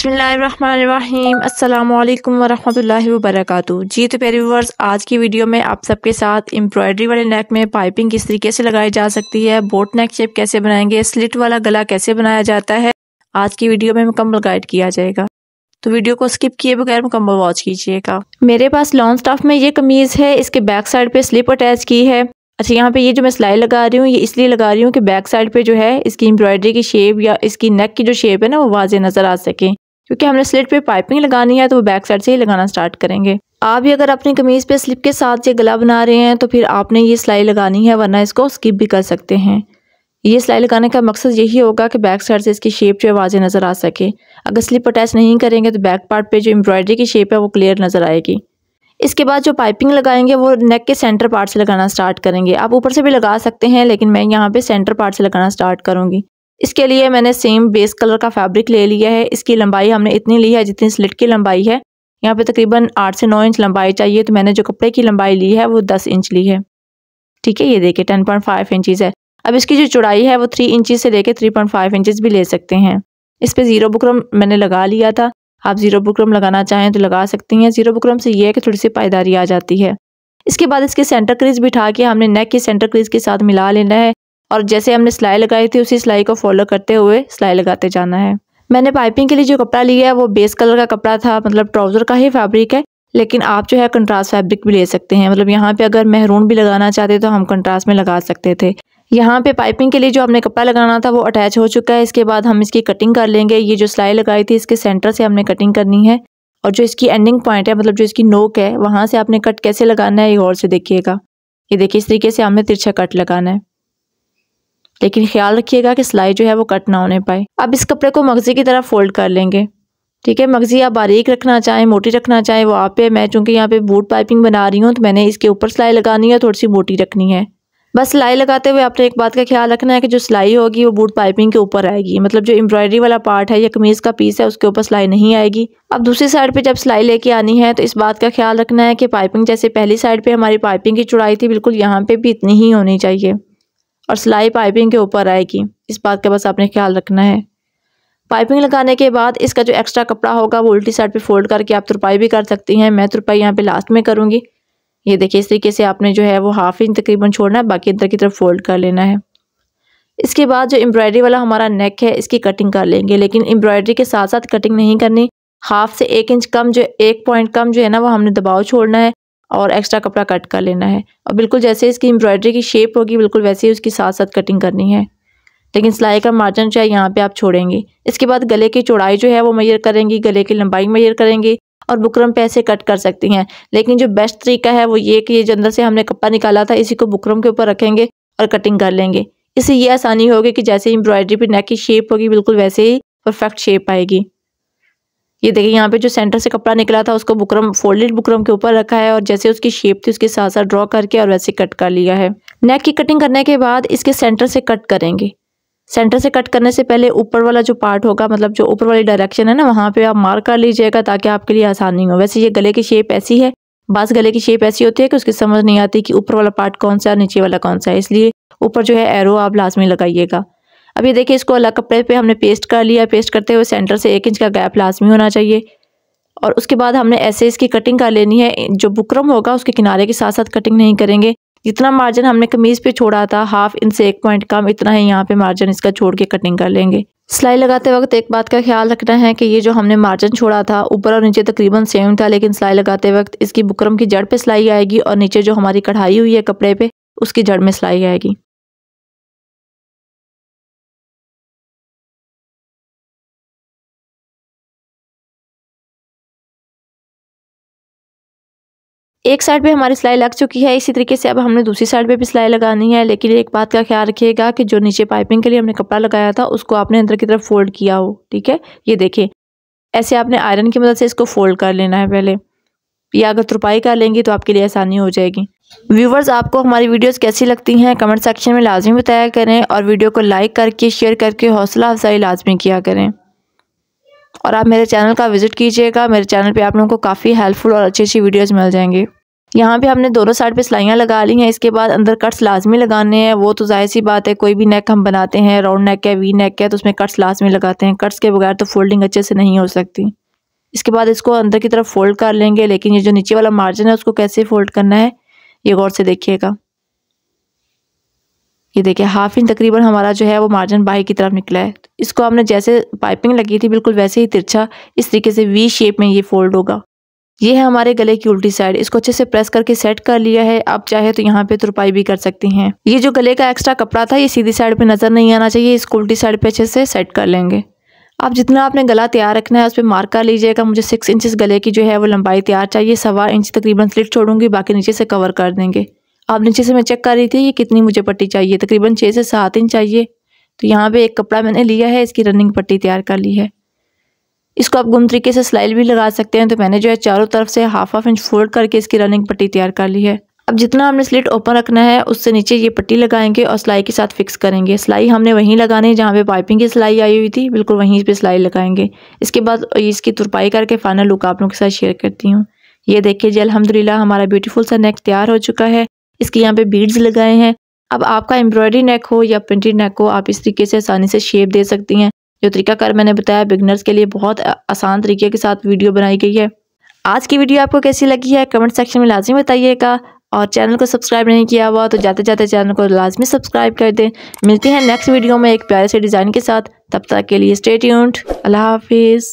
बिसमीम अल्लाम वरहमल वबरक जी तो प्यारे व्यूवर्स आज की वीडियो में आप सबके साथ एम्ब्रॉयडरी वाले नेक में पाइपिंग किस तरीके से लगाई जा सकती है, बोट नेक शेप कैसे बनाएँगे, स्लिट वाला गला कैसे बनाया जाता है, आज की वीडियो में मुकम्मल गाइड किया जाएगा। तो वीडियो को स्किप किए बगैर मुकम्मल वॉच कीजिएगा। मेरे पास लॉन्ग स्टाफ में ये कमीज़ है, इसके बैक साइड पे स्लिप अटैच की है। अच्छा यहाँ पे ये जो मैं सिलाई लगा रही हूँ, ये इसलिए लगा रही हूँ कि बैक साइड पे जो है, इसकी एम्ब्रॉयडरी की शेप या इसकी नेक की जो शेप है ना, वो वाजे नज़र आ सके। क्योंकि हमने स्लिट पे पाइपिंग लगानी है तो वो बैक साइड से ही लगाना स्टार्ट करेंगे। आप भी अगर अपनी कमीज़ पे स्लिप के साथ ये गला बना रहे हैं तो फिर आपने ये सिलाई लगानी है, वरना इसको स्किप भी कर सकते हैं। ये सिलाई लगाने का मकसद यही होगा कि बैक साइड से इसकी शेप जो है, वाजे नज़र आ सके। अगर स्लिप अटैच नहीं करेंगे तो बैक पार्ट पे जो एम्ब्रॉयडरी की शेप है, वो क्लियर नज़र आएगी। इसके बाद जो पाइपिंग लगाएँगे, वो नेक के सेंटर पार्ट से लगाना स्टार्ट करेंगे। आप ऊपर से भी लगा सकते हैं, लेकिन मैं यहाँ पे सेंटर पार्ट से लगाना स्टार्ट करूँगी। इसके लिए मैंने सेम बेस कलर का फैब्रिक ले लिया है। इसकी लंबाई हमने इतनी ली है जितनी स्लिट की लंबाई है। यहाँ पे तकरीबन आठ से नौ इंच लंबाई चाहिए तो मैंने जो कपड़े की लंबाई ली है, वो दस इंच ली है। ठीक है, ये देखिए टेन पॉइंट फाइव इंचज़ है। अब इसकी जो चौड़ाई है, वो थ्री इंचज़ से लेकर थ्री पॉइंट फाइव इंचज़ भी ले सकते हैं। इस पर ज़ीरो बुकरम मैंने लगा लिया था। आप ज़ीरो बुकरम लगाना चाहें तो लगा सकती हैं। ज़ीरो बुकरम से ये है कि थोड़ी सी पायदारी आ जाती है। इसके बाद इसके सेंटर क्रीज बिठा के हमने नेक के सेंटर क्रीज के साथ मिला लेना है। और जैसे हमने सिलाई लगाई थी, उसी सिलाई को फॉलो करते हुए सिलाई लगाते जाना है। मैंने पाइपिंग के लिए जो कपड़ा लिया है, वो बेस कलर का कपड़ा था मतलब ट्राउज़र का ही फैब्रिक है, लेकिन आप जो है कंट्रास्ट फैब्रिक भी ले सकते हैं। मतलब यहाँ पे अगर मेहरून भी लगाना चाहते तो हम कंट्रास्ट में लगा सकते थे। यहाँ पे पाइपिंग के लिए जो हमने कपड़ा लगाना था, वो अटैच हो चुका है। इसके बाद हम इसकी कटिंग कर लेंगे। ये जो सिलाई लगाई थी, इसके सेंटर से हमने कटिंग करनी है। और जो इसकी एंडिंग पॉइंट है मतलब जो इसकी नोक है, वहाँ से आपने कट कैसे लगाना है, ये और से देखिएगा। ये देखिए, इस तरीके से हमने तिरछा कट लगाना है। लेकिन ख्याल रखिएगा कि सिलाई जो है वो कट ना होने पाए। अब इस कपड़े को मगज़ी की तरह फोल्ड कर लेंगे। ठीक है, मगज़ी आप बारीक रखना चाहें, मोटी रखना चाहें, वो आप पे, मैं चूँकि यहाँ पे बूट पाइपिंग बना रही हूँ तो मैंने इसके ऊपर सिलाई लगानी है थोड़ी सी मोटी रखनी है। बस सिलाई लगाते हुए आपने एक बात का ख्याल रखना है कि जो सिलाई होगी वो बूट पाइपिंग के ऊपर आएगी। मतलब जो एम्ब्रॉयडरी वाला पार्ट है या कमीज़ का पीस है, उसके ऊपर सिलाई नहीं आएगी। अब दूसरी साइड पे जब सिलाई लेके आनी है तो इस बात का ख्याल रखना है कि पाइपिंग जैसे पहली साइड पे हमारी पाइपिंग की चौड़ाई थी, बिल्कुल यहाँ पे भी इतनी ही होनी चाहिए। और सिलाई पाइपिंग के ऊपर आएगी। इस बात का बस आपने ख्याल रखना है। पाइपिंग लगाने के बाद इसका जो एक्स्ट्रा कपड़ा होगा, वो उल्टी साइड पे फोल्ड करके आप तुरपाई भी कर सकती हैं। मैं तुरपाई यहाँ पे लास्ट में करूँगी। ये देखिए, इस तरीके से आपने जो है वो हाफ़ इंच तकरीबन छोड़ना है, बाकी अंदर की तरफ़ फोल्ड कर लेना है। इसके बाद जो एम्ब्रॉयडरी वाला हमारा नेक है, इसकी कटिंग कर लेंगे। लेकिन एम्ब्रॉयडरी के साथ साथ कटिंग नहीं करनी। हाफ़ से एक इंच कम जो, एक पॉइंट कम जो है ना, वो हमने दबाव छोड़ना है। और एक्स्ट्रा कपड़ा कट कर लेना है। और बिल्कुल जैसे इसकी एम्ब्रॉयडरी की शेप होगी, बिल्कुल वैसे ही उसकी साथ साथ कटिंग करनी है। लेकिन सिलाई का मार्जिन जो है, यहाँ पे आप छोड़ेंगे। इसके बाद गले की चौड़ाई जो है, वो मैयर करेंगी, गले की लंबाई मैयर करेंगे और बुकरम पे ऐसे कट कर सकती हैं। लेकिन जो बेस्ट तरीका है, वो ये कि ये जो अंदर से हमने कपड़ा निकाला था, इसी को बुकरम के ऊपर रखेंगे और कटिंग कर लेंगे। इससे ये आसानी होगी कि जैसे एम्ब्रॉयडरी पे नेक की शेप होगी, बिल्कुल वैसे ही परफेक्ट शेप आएगी। ये देखिए, यहाँ पे जो सेंटर से कपड़ा निकला था, उसको बुकरम फोल्डेड बुकरम के ऊपर रखा है और जैसे उसकी शेप थी, उसके साथ साथ ड्रॉ करके और वैसे कट कर लिया है। नेक की कटिंग करने के बाद इसके सेंटर से कट करेंगे। सेंटर से कट करने से पहले ऊपर वाला जो पार्ट होगा मतलब जो ऊपर वाली डायरेक्शन है ना, वहाँ पे आप मार्क कर लीजिएगा ताकि आपके लिए आसानी हो। वैसे ये गले की शेप ऐसी है, बस गले की शेप ऐसी होती है कि उसकी समझ नहीं आती कि ऊपर वाला पार्ट कौन सा है, नीचे वाला कौन सा है। इसलिए ऊपर जो है एरो आप लाजमी लगाइएगा। अब ये देखिए, इसको अलग कपड़े पे हमने पेस्ट कर लिया। पेस्ट करते हुए सेंटर से एक इंच का गैप लाजमी होना चाहिए। और उसके बाद हमने ऐसे इसकी कटिंग कर लेनी है। जो बुकरम होगा, उसके किनारे के साथ साथ कटिंग नहीं करेंगे। जितना मार्जिन हमने कमीज़ पे छोड़ा था हाफ़ इंच से एक पॉइंट कम, इतना ही यहाँ पे मार्जिन इसका छोड़ के कटिंग कर लेंगे। सिलाई लगाते वक्त एक बात का ख्याल रखना है कि ये जो हमने मार्जिन छोड़ा था, ऊपर और नीचे तकरीबन सेम था, लेकिन सिलाई लगाते वक्त इसकी बुकरम की जड़ पे सिलाई आएगी और नीचे जो हमारी कढ़ाई हुई है कपड़े पे, उसकी जड़ में सिलाई आएगी। एक साइड पे हमारी सिलाई लग चुकी है, इसी तरीके से अब हमने दूसरी साइड पे भी सिलाई लगानी है। लेकिन एक बात का ख्याल रखिएगा कि जो नीचे पाइपिंग के लिए हमने कपड़ा लगाया था, उसको आपने अंदर की तरफ़ फोल्ड किया हो, ठीक है? ये देखिए, ऐसे आपने आयरन की मदद से इसको फोल्ड कर लेना है पहले। या अगर तुरपाई कर लेंगी तो आपके लिए आसानी हो जाएगी। व्यूवर्स, आपको हमारी वीडियोस कैसी लगती हैं? कमेंट सेक्शन में लाजमी बताया करें और वीडियो को लाइक करके, शेयर करके हौसला अफजाई लाजमी किया करें। और आप मेरे चैनल का विज़िट कीजिएगा। मेरे चैनल पे आप लोगों को काफ़ी हेल्पफुल और अच्छी अच्छी वीडियोस मिल जाएँगी। यहाँ पे हमने दोनों साइड पे सिलाइयाँ लगा ली हैं। इसके बाद अंदर कट्स लाजमी लगाने हैं। वो तो ज़ाहिर सी बात है, कोई भी नेक हम बनाते हैं राउंड नेक है वी नेक है तो उसमें कट्स लाजमी लगाते हैं। कट्स के बगैर तो फोल्डिंग अच्छे से नहीं हो सकती। इसके बाद इसको अंदर की तरफ़ फोल्ड कर लेंगे, लेकिन ये जो नीचे वाला मार्जिन है, उसको कैसे फोल्ड करना है, ये गौर से देखिएगा। ये देखिए हाफ़ इंच तकरीबन हमारा जो है वो मार्जिन बाहर की तरफ़ निकला है। इसको हमने जैसे पाइपिंग लगी थी, बिल्कुल वैसे ही तिरछा, इस तरीके से वी शेप में ये फोल्ड होगा। ये है हमारे गले की उल्टी साइड इसको अच्छे से प्रेस करके सेट कर लिया है। आप चाहे तो यहाँ पे तुरपाई भी कर सकती हैं। ये जो गले का एक्स्ट्रा कपड़ा था, ये सीधी साइड पे नज़र नहीं आना चाहिए, इसको उल्टी साइड पे अच्छे से सेट कर लेंगे। आप जितना आपने गला तैयार रखना है, उस पर मार्क कर लीजिएगा। मुझे सिक्स इंचज़ गले की जो है वो लंबाई तैयार चाहिए, सवा इंच तकरीबन स्लिट छोड़ूँगी, बाकी नीचे से कवर कर देंगे। आप नीचे से मैं चेक कर रही थी, ये कितनी मुझे पट्टी चाहिए? तकरीबन छः से सात इंच चाहिए। तो यहाँ पे एक कपड़ा मैंने लिया है, इसकी रनिंग पट्टी तैयार कर ली है। इसको आप गुम तरीके से स्लाइल भी लगा सकते हैं। तो मैंने जो है चारों तरफ़ से हाफ़ हाफ़ इंच फोल्ड करके इसकी रनिंग पट्टी तैयार कर ली है। अब जितना हमने स्लिट ओपन रखना है, उससे नीचे ये पट्टी लगाएँगे और सिलाई के साथ फिक्स करेंगे। सिलाई हमने वहीं लगानी है जहाँ पे पाइपिंग की सिलाई आई हुई थी, बिल्कुल वहीं पे सिलाई लगाएँगे। इसके बाद इसकी तुरपाई करके फाइनल लुक आप लोगों के साथ शेयर करती हूँ। ये देखिए जी अलहमदिल्ला हमारा ब्यूटीफुल सा नेक तैयार हो चुका है। इसके यहाँ पे बीड्स लगाए हैं। अब आपका एम्ब्रॉयडरी नेक हो या प्रिंटेड नेक हो, आप इस तरीके से आसानी से शेप दे सकती हैं। जो तरीका कर मैंने बताया बिगनर्स के लिए बहुत आसान तरीके के साथ वीडियो बनाई गई है। आज की वीडियो आपको कैसी लगी है कमेंट सेक्शन में लाजमी बताइएगा। और चैनल को सब्सक्राइब नहीं किया हुआ तो जाते जाते चैनल को लाजमी सब्सक्राइब कर दें। मिलते हैं नेक्स्ट वीडियो में एक प्यारे से डिज़ाइन के साथ। तब तक के लिए स्टे ट्यून्ड अल्लाह हाफिज़।